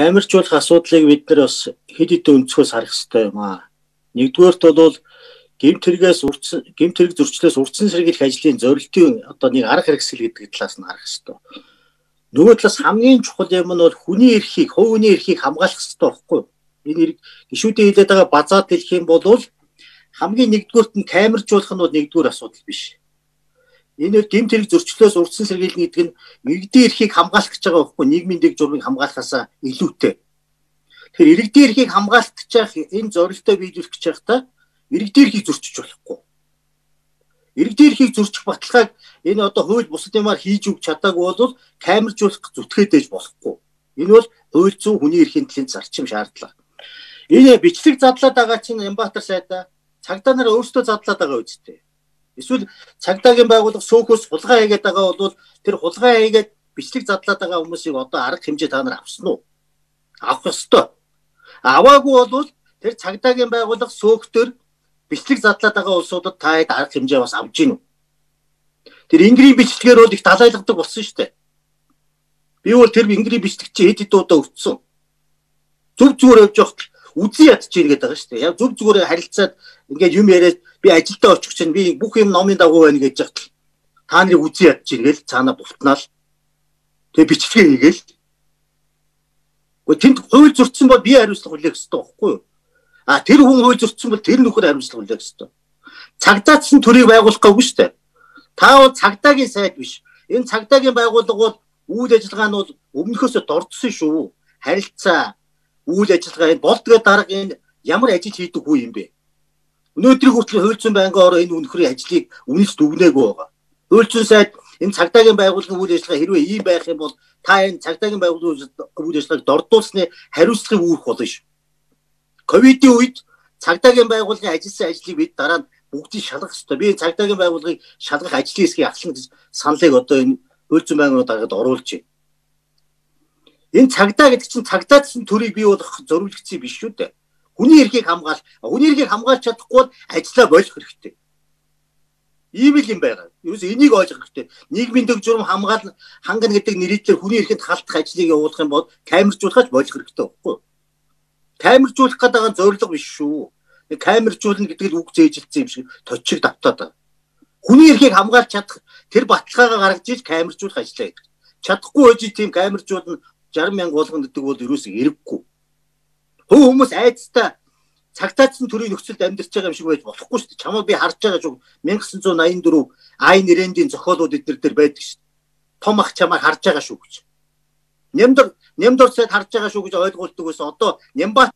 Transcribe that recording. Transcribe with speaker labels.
Speaker 1: камержуулах асуудлыг бид нар бас хэд хэдэн өнцгөөс харах хэрэгтэй юм аа. Нэгдүгээрт бол гемт хэрэгээс урдсан гемт хэрэг зөрчлөөс урдсан сэргийлэх ажлын зорилтын одоо нэг арга хэрэгсэл гэдэг талаас нь харах хэрэгтэй. Нөгөө талаас хамгийн чухал юм нь бол хүний эрхийг, хүний эрхийг хамгаалах хэрэгтэй байхгүй юу? Энэ хэрэг гişүүдийн хэлээд байгаа базаад хэлэх юм бол хамгийн нэгдүгüүрт нь камержуулах нь бол нэгдүгээр асуудал биш. Энэ гэмт хэрэг зөрчлөөс урдсан сэргийлнэ гэдэг нь иргэдийн эрхийг хамгаалах гэж байгаа байхгүй нийгмийн дэг журмыг хамгаалахаас илүүтэй. Тэгэхээр иргэдийн эрхийг хамгаалах гэж байх энэ зорилтоо биелүүлэх гэж байхдаа иргэдийн эрхийг зөрчиж болохгүй. Иргэдийн эрхийг зөрчих баталгааг энэ одоо хууль бусад юмар хийж өгч чадаагүй бол камержуулах зүтгээд ээж болохгүй. Энэ бол хууль зүйн хүний эрхийн төлөнд зарчим шаардлага. Энэ бичлэг задлаад байгаа чинь Ямбатар сайдаа цагдаа нар өөрсдөө задлаад байгаа үстэй. Эсвэл цагдаагийн байгууллага сөөхөөс хулгай хийгээд байгаа бол тэр хулгай хийгээд бичлэг задлаад байгаа хүмүүсийг одоо арга хэмжээ та нар авсан уу? Авах ёстой. Аваагүй бол тэр цагдаагийн байгууллага сөөхтөр бичлэг задлаад байгаа улсуудад та хэд арга хэмжээ бас авж гинүү. Тэр ингрийн бичлэгээр бол их далайлагдаг болсон шүү дээ. Би бол тэр ингрийн бичлэг чи хэд хэд удаа өвцсөн. Зүг зүгээр явж явахад үзий ядчих гээд байгаа шүү дээ. Яг зүг зүгээр харилцаад ингээд юм яриад би ажилдаа очих чинь би бүх юм номын дагуу байна гэж яхад та нарыг үзий ядчих ингээл цаана бултнаал. Тэгээ бичлэгээ хийгээл. Гэхдээ тэнд хууль зөрчсөн бол би хариуцлага хүлээх ёстой байхгүй юу? А тэр хүн хууль зөрчсөн бол тэр нөхөр хариуцлага хүлээх ёстой. Цагдаач нь төрийг байгуулах гээгүй шүү дээ. Та бол цагдаагийн сайд биш. Энэ цагдаагийн байгууллага бол үйл ажиллагаа нь бол өмнөхөөсөө дордсон шүү. Харилцаа, үйл ажиллагаа энэ болдгоо дарга энэ ямар ажил хийдэг хүү юм бэ? Өнөөдрийг хүртэл хууль зүйн байнгын ороо энэ үнэхрийн ажлыг үнэлж дүгнээгүй байгаа. Хууль зүйн сайд энэ цагдаагийн байгууллагын үйл ажиллагаа хэрвээ ийм байх юм бол та энэ цагдаагийн байгууллагын үйл ажиллагааг дордуулсны хариуцлагыг үүрэх болно шүү. Ковидын үед цагдаагийн байгууллагын ажилласан ажлыг бид дараа нь бүгдийг шалгах хэрэгтэй. Би цагдаагийн байгууллагыг шалгах ажлын хэсгийг ахлах саналыг одоо энэ хууль зүйн байнгын дараагад оруулж байна. Энэ цагдаа гэдэг чинь цагдаачин төрийг бий болгох зориулагдсан биш шүү дээ. Хүний эрхийг хамгаал, хүний эрхийг хамгаалж чадахгүй бол ажиллаа болох хэрэгтэй. Ийм л юм байгаа. Юус энийг ойлгох хэрэгтэй. Нийгмийн дэг журам хамгаал хангана гэдэг нэрээр хүний эрхэнд халтах ажлыг явуулах юм бол камержуулахаж болох хэрэгтэй байхгүй юу? Камержуулах гэдэг нь зорилго биш шүү. Камержуулна гэдэг нь үг зээжилсэн юм шиг точиг давтаад байгаа. Хүний эрхийг хамгаалж чадах тэр баталгаагаа гаргаж иж камержуулах ажиллаа гэдэг. Чадахгүй байж тийм камержуулна 60 мянга болгоно гэдэг бол ерөөсөө эрэггүй. Хөө хүмүүс айцтай цагтаацсан төрийн нөхцөлд амьдарч байгаа юм шиг байж болохгүй шүү дээ. Чамаа би харж байгаа шүү. 1984 айн нэрэндийн зохиолууд эднэр дээр байдаг шүү. Том ах чамаа харж байгаа шүү гэж. Нямдар нямдар сайд харж байгаа шүү гэж ойлголдог байсан. Одоо Нямбат